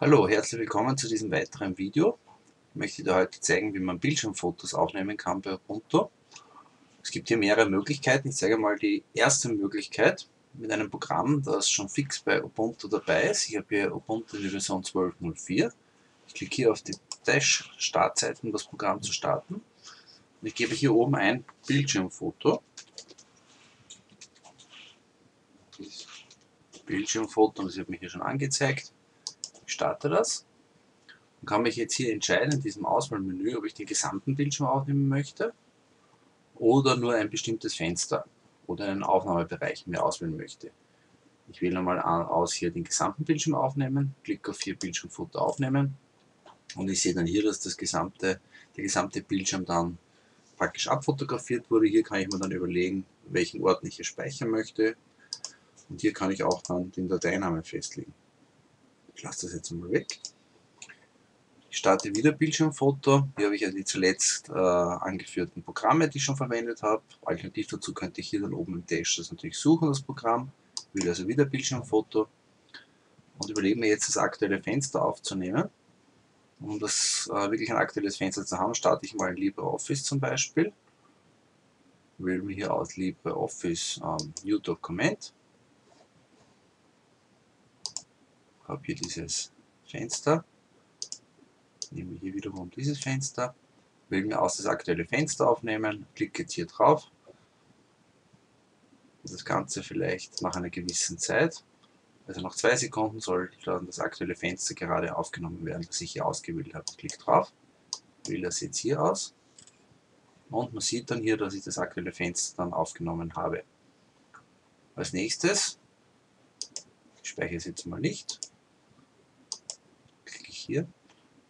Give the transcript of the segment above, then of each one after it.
Hallo, herzlich willkommen zu diesem weiteren Video. Ich möchte dir heute zeigen, wie man Bildschirmfotos aufnehmen kann bei Ubuntu. Es gibt hier mehrere Möglichkeiten. Ich zeige mal die erste Möglichkeit mit einem Programm, das schon fix bei Ubuntu dabei ist. Ich habe hier Ubuntu in der Version 12.04. Ich klicke hier auf die Dash-Startseite, um das Programm zu starten. Und ich gebe hier oben ein Bildschirmfoto. Bildschirmfoto, das wird mir hier schon angezeigt. Ich starte das und kann mich jetzt hier entscheiden in diesem Auswahlmenü, ob ich den gesamten Bildschirm aufnehmen möchte oder nur ein bestimmtes Fenster oder einen Aufnahmebereich mir auswählen möchte. Ich wähle einmal aus hier den gesamten Bildschirm aufnehmen, klicke auf hier Bildschirmfoto aufnehmen und ich sehe dann hier, dass das gesamte, der gesamte Bildschirm dann praktisch abfotografiert wurde. Hier kann ich mir dann überlegen, welchen Ort ich hier speichern möchte und hier kann ich auch dann den Dateinamen festlegen. Ich lasse das jetzt mal weg. Ich starte wieder Bildschirmfoto. Hier habe ich ja die zuletzt äh, angeführten Programme, die ich schon verwendet habe. Alternativ dazu könnte ich hier dann oben im Dash das natürlich suchen, das Programm. Ich will also wieder Bildschirmfoto und überlege mir jetzt das aktuelle Fenster aufzunehmen. Um das äh, wirklich ein aktuelles Fenster zu haben, starte ich mal in LibreOffice zum Beispiel. Wähle mir hier aus LibreOffice ähm, New Document habe hier dieses Fenster, nehme hier wiederum dieses Fenster, will mir aus das aktuelle Fenster aufnehmen, klicke jetzt hier drauf. Das Ganze vielleicht nach einer gewissen Zeit, also nach zwei Sekunden soll dann das aktuelle Fenster gerade aufgenommen werden, das ich hier ausgewählt habe. Klick drauf, wähle das jetzt hier aus. Und man sieht dann hier, dass ich das aktuelle Fenster dann aufgenommen habe. Als nächstes, ich speichere es jetzt mal nicht, hier,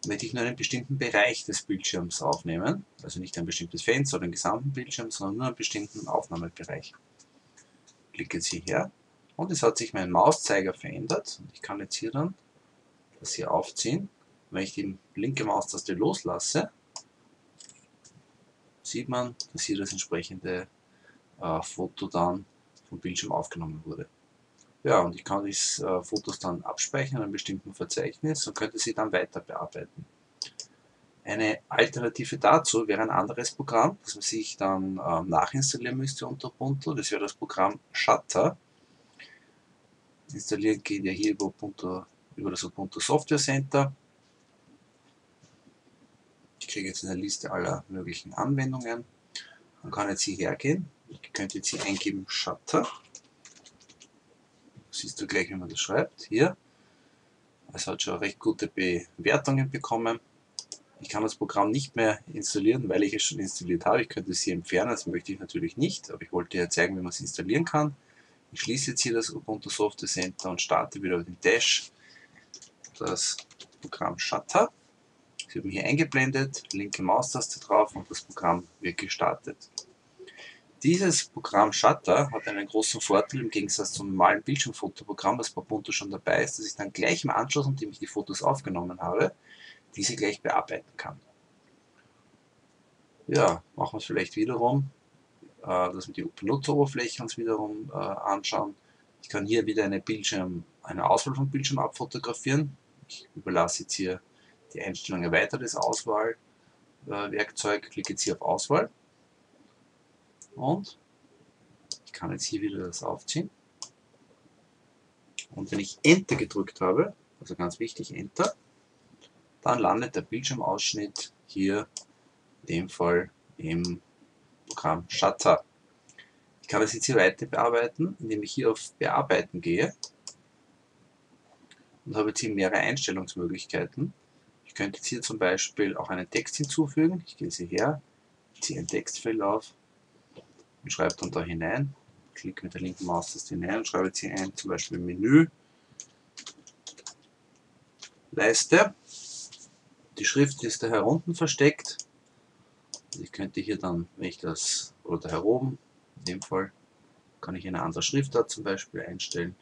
möchte ich nur einen bestimmten Bereich des Bildschirms aufnehmen, also nicht ein bestimmtes Fenster oder den gesamten Bildschirm, sondern nur einen bestimmten Aufnahmebereich. Ich klicke jetzt hierher und es hat sich mein Mauszeiger verändert und ich kann jetzt hier dann das hier aufziehen. Wenn ich die linke Maustaste loslasse, sieht man, dass hier das entsprechende äh, Foto dann vom Bildschirm aufgenommen wurde. Ja, und ich kann die äh, Fotos dann abspeichern in einem bestimmten Verzeichnis und könnte sie dann weiter bearbeiten. Eine Alternative dazu wäre ein anderes Programm, das man sich dann äh, nachinstallieren müsste unter Ubuntu. Das wäre das Programm Shutter. Installieren geht ja hier über, Ubuntu, über das Ubuntu Software Center. Ich kriege jetzt eine Liste aller möglichen Anwendungen. Man kann jetzt hierher gehen. Ich könnte jetzt hier eingeben Shutter siehst du gleich, wie man das schreibt. Hier. Es hat schon recht gute Bewertungen bekommen. Ich kann das Programm nicht mehr installieren, weil ich es schon installiert habe. Ich könnte es hier entfernen, das möchte ich natürlich nicht, aber ich wollte ja zeigen, wie man es installieren kann. Ich schließe jetzt hier das Ubuntu Software Center und starte wieder den Dash das Programm Shutter. Sie haben hier eingeblendet, linke Maustaste drauf und das Programm wird gestartet. Dieses Programm Shutter hat einen großen Vorteil im Gegensatz zum normalen Bildschirmfotoprogramm, das bei Ubuntu schon dabei ist, dass ich dann gleich im Anschluss, nachdem ich die Fotos aufgenommen habe, diese gleich bearbeiten kann. Ja, machen wir es vielleicht wiederum, äh, dass wir die Benutzeroberfläche uns wiederum äh, anschauen. Ich kann hier wieder eine Bildschirm, eine Auswahl vom Bildschirm abfotografieren. Ich überlasse jetzt hier die Einstellung erweitertes Auswahlwerkzeug, klicke jetzt hier auf Auswahl und ich kann jetzt hier wieder das aufziehen. Und wenn ich Enter gedrückt habe, also ganz wichtig Enter, dann landet der Bildschirmausschnitt hier in dem Fall im Programm Shutter. Ich kann das jetzt hier weiter bearbeiten, indem ich hier auf Bearbeiten gehe und habe jetzt hier mehrere Einstellungsmöglichkeiten. Ich könnte jetzt hier zum Beispiel auch einen Text hinzufügen. Ich gehe hierher, ziehe ein Textfeld auf und schreibe dann da hinein. Klicke mit der linken Maustaste hinein und schreibe jetzt hier ein, zum Beispiel Menü, Leiste. Die Schrift ist da herunten versteckt. Also ich könnte hier dann, wenn ich das, oder da oben, in dem Fall, kann ich eine andere Schriftart zum Beispiel einstellen.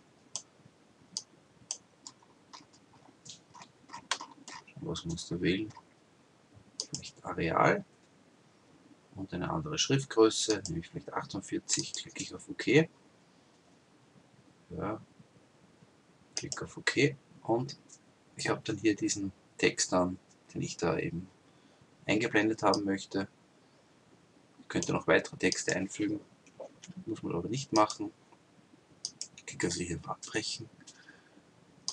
Was muss da wählen? Vielleicht Areal und eine andere Schriftgröße, nämlich vielleicht 48, klicke ich auf OK. Ja, klicke auf OK und ich habe dann hier diesen Text dann, den ich da eben eingeblendet haben möchte. Ich könnte noch weitere Texte einfügen, muss man aber nicht machen. Ich klicke also hier abbrechen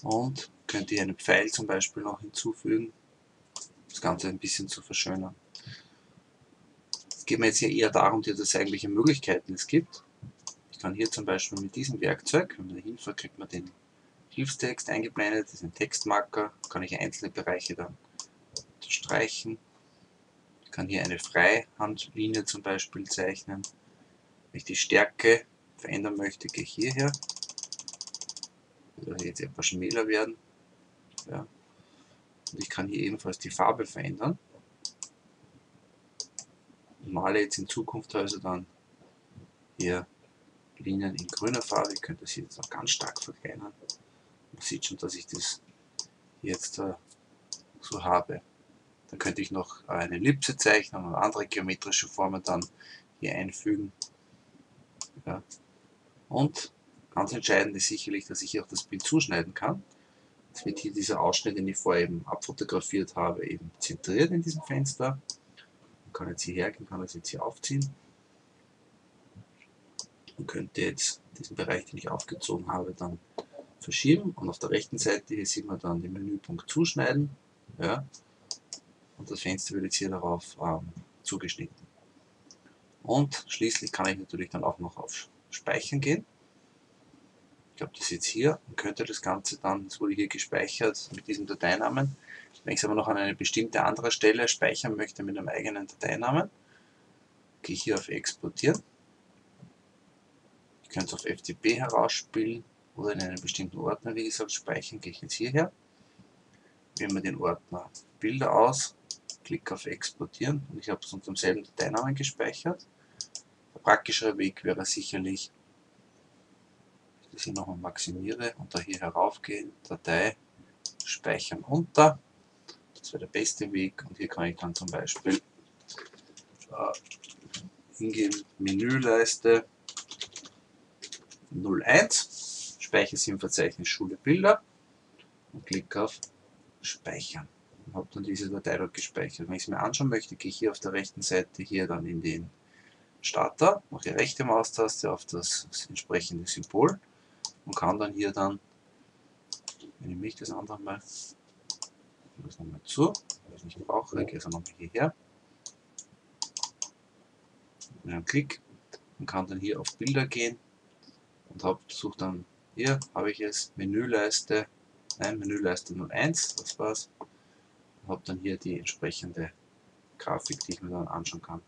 und könnte hier einen Pfeil zum Beispiel noch hinzufügen, das Ganze ein bisschen zu verschönern. Es geht mir jetzt hier eher darum, dir zu zeigen, welche Möglichkeiten es gibt. Ich kann hier zum Beispiel mit diesem Werkzeug, wenn man hinfährt, kriegt man den Hilfstext eingeblendet, das ist ein Textmarker, kann ich einzelne Bereiche dann streichen. Ich kann hier eine Freihandlinie zum Beispiel zeichnen. Wenn ich die Stärke verändern möchte, gehe ich hierher. Das soll jetzt etwas schmäler werden. Ja. Und ich kann hier ebenfalls die Farbe verändern. Male jetzt in Zukunft also dann hier Linien in grüner Farbe. Ich könnte das hier jetzt noch ganz stark verkleinern. Man sieht schon, dass ich das jetzt äh, so habe. Dann könnte ich noch eine Ellipse zeichnen und andere geometrische Formen dann hier einfügen. Ja. Und ganz entscheidend ist sicherlich, dass ich hier auch das Bild zuschneiden kann. Jetzt wird hier dieser Ausschnitt, den ich vorher eben abfotografiert habe, eben zentriert in diesem Fenster. Kann jetzt hierher gehen, kann das jetzt hier aufziehen und könnte jetzt diesen Bereich, den ich aufgezogen habe, dann verschieben und auf der rechten Seite hier sieht man dann den Menüpunkt zuschneiden ja, und das Fenster wird jetzt hier darauf ähm, zugeschnitten. Und schließlich kann ich natürlich dann auch noch auf Speichern gehen. Ich habe das jetzt hier und könnte das Ganze dann, es wurde hier gespeichert mit diesem Dateinamen. Wenn ich es aber noch an eine bestimmte andere Stelle speichern möchte mit einem eigenen Dateinamen, gehe ich hier auf Exportieren. Ich könnte es auf FTP herausspielen oder in einem bestimmten Ordner, wie gesagt, speichern, gehe ich jetzt hierher, wähle mir den Ordner Bilder aus, klicke auf Exportieren und ich habe es unter demselben Dateinamen gespeichert. Der praktischere Weg wäre sicherlich, ich das hier nochmal maximiere und da hier heraufgehe, Datei, Speichern unter. Das wäre der beste Weg. Und hier kann ich dann zum Beispiel äh, hingehen, Menüleiste. 01 speichere sie im Verzeichnis Schule Bilder. Und klicke auf Speichern. Und habe dann diese Datei dort gespeichert. Wenn ich es mir anschauen möchte, gehe ich hier auf der rechten Seite hier dann in den Starter, mache die rechte Maustaste auf das entsprechende Symbol. Und kann dann hier dann, wenn ich mich das andere mal, das nochmal zu, weil ich nicht brauche, gehe also nochmal hierher, mit einem Klick und kann dann hier auf Bilder gehen und suche dann hier habe ich es Menüleiste, nein, Menüleiste 01, das war's. Habe dann hier die entsprechende Grafik, die ich mir dann anschauen kann.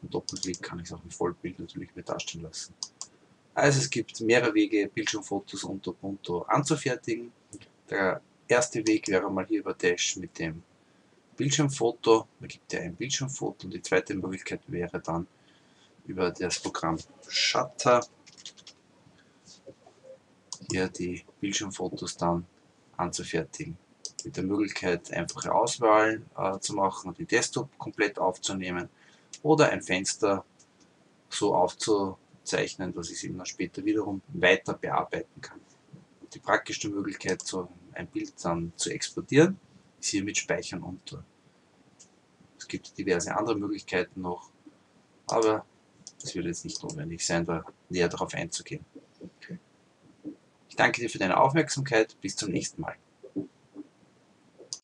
Mit Doppelklick kann ich es auch im Vollbild natürlich mit darstellen lassen. Also es gibt mehrere Wege, Bildschirmfotos unter Ubuntu anzufertigen. Der erste Weg wäre mal hier über Dash mit dem Bildschirmfoto. Man gibt ja ein Bildschirmfoto und die zweite Möglichkeit wäre dann über das Programm Shutter hier die Bildschirmfotos dann anzufertigen. Mit der Möglichkeit, einfache Auswahl äh, zu machen und den Desktop komplett aufzunehmen oder ein Fenster so aufzuzeichnen, dass ich es eben dann später wiederum weiter bearbeiten kann. Die praktischste Möglichkeit, so ein Bild dann zu exportieren, ist hier mit Speichern unter. Es gibt diverse andere Möglichkeiten noch, aber es wird jetzt nicht notwendig sein, da näher darauf einzugehen. Ich danke dir für deine Aufmerksamkeit. Bis zum nächsten Mal.